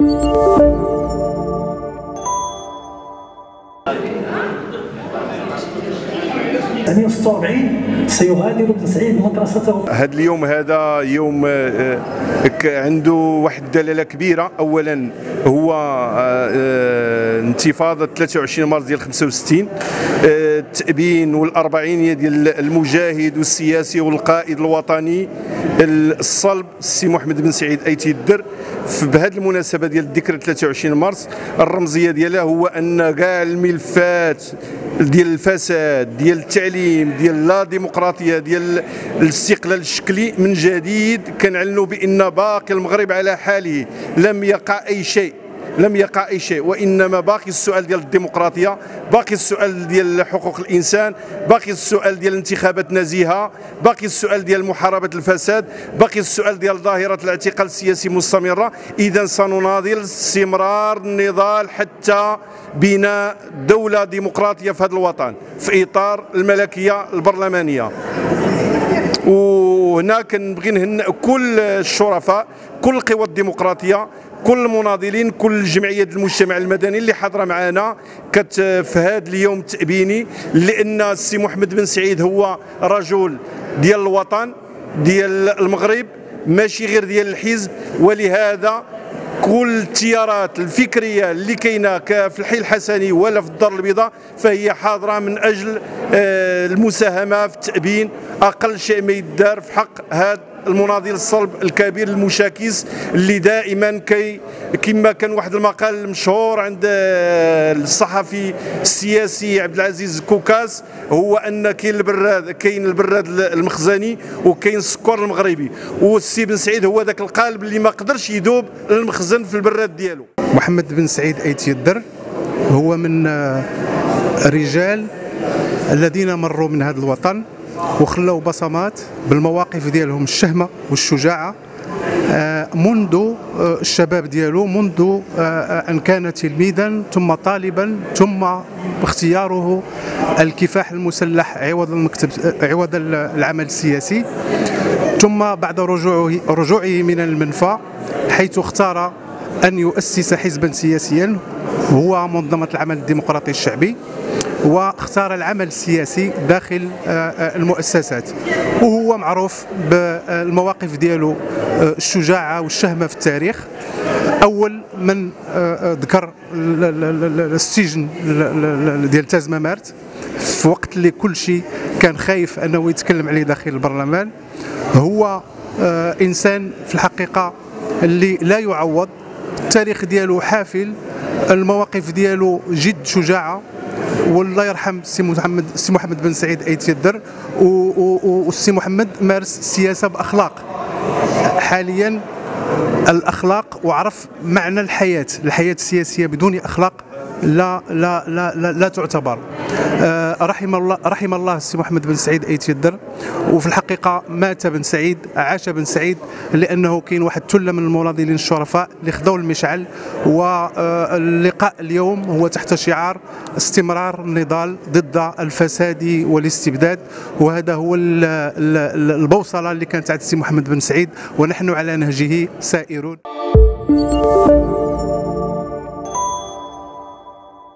1946 سيغادر تسعيد مدرسته. هذا اليوم هذا يوم آه، آه، عنده واحد الدلاله كبيرة. اولا هو آه، انتفاضة 23 مارس ديال 65 التأبين والأربعينية ديال المجاهد والسياسي والقائد الوطني الصلب السي محمد بن سعيد أيتي الدر. بهذه المناسبة ديال الذكرى 23 مارس الرمزية ديالها هو أن كاع الملفات ديال الفساد ديال التعليم ديال لا ديمقراطية ديال الاستقلال الشكلي من جديد كنعلنوا بأن باقي المغرب على حاله لم يقع أي شيء. لم يقع أي شيء وإنما باقي السؤال ديال الديمقراطية باقي السؤال ديال حقوق الإنسان باقي السؤال ديال انتخابات نزيهة باقي السؤال ديال محاربة الفساد باقي السؤال ديال ظاهرة الاعتقال السياسي مستمرة. اذا سنناضل استمرار النضال حتى بناء دولة ديمقراطية في هذا الوطن في إطار الملكية البرلمانية. وهنا كنبغي نهنئ كل الشرفاء كل القوى الديمقراطية كل المناضلين كل الجمعيات المجتمع المدني اللي حاضرة معنا كت في هذا اليوم التأبيني لأن السي محمد بن سعيد هو رجل ديال الوطن ديال المغرب ماشي غير ديال الحزب. ولهذا كل التيارات الفكرية اللي كاينة في الحي الحسني ولا في الدار البيضاء فهي حاضرة من أجل آه، المساهمة في التأبين أقل شيء ما يدار في حق هذا المناضل الصلب الكبير المشاكس اللي دائما كي كما كان واحد المقال مشهور عند الصحفي السياسي عبد العزيز كوكاس هو أن كاين البراد كاين البراد المخزني وكاين السكر المغربي. والسي بن سعيد هو ذاك القالب اللي ما قدرش يذوب المخزن في البراد ديالو. محمد بن سعيد أيتي الدر هو من الرجال الذين مروا من هذا الوطن. وخلوا بصمات بالمواقف ديالهم الشهمة والشجاعة آه، منذ آه، الشباب ديالو منذ آه، أن كان تلميذا ثم طالبا ثم اختياره الكفاح المسلح عوض المكتب عوض العمل السياسي. ثم بعد رجوعه رجوعه من المنفى حيث اختار أن يؤسس حزبا سياسيا هو منظمة العمل الديمقراطي الشعبي واختار العمل السياسي داخل آه، آه، المؤسسات. وهو معروف بالمواقف ديالو آه، الشجاعة والشهمة في التاريخ. أول من ذكر السجن ديال تازمه مارت. في وقت اللي كل شيء كان خايف أنه يتكلم عليه داخل البرلمان. هو إنسان في الحقيقة اللي لا يعوض التاريخ ديالو حافل المواقف ديالو جد شجاعة والله يرحم السي محمد السي محمد بن سعيد ايت يدر والسي محمد مارس السياسة بأخلاق. حاليا الأخلاق وعرف معنى الحياة الحياة السياسية بدون أخلاق لا لا لا لا, لا تعتبر. رحم الله رحم الله السي محمد بن سعيد ايت يدر. وفي الحقيقة مات بن سعيد عاش بن سعيد لأنه كاين واحد ثله من المناضلين الشرفاء اللي خذوا المشعل. واللقاء اليوم هو تحت شعار استمرار النضال ضد الفساد والاستبداد. وهذا هو البوصلة اللي كانت عند السي محمد بن سعيد. ونحن على نهجه سائرون.